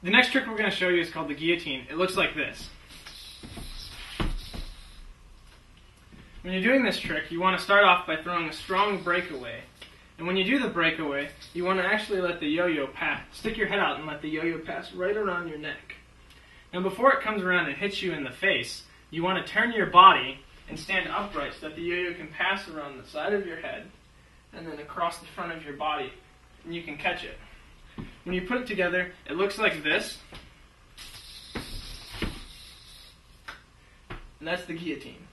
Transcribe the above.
The next trick we're going to show you is called the guillotine. It looks like this. When you're doing this trick, you want to start off by throwing a strong breakaway. And when you do the breakaway, you want to actually let the yo-yo pass. Stick your head out and let the yo-yo pass right around your neck. Now before it comes around and hits you in the face, you want to turn your body and stand upright so that the yo-yo can pass around the side of your head and then across the front of your body and you can catch it. When you put it together, it looks like this. And that's the guillotine.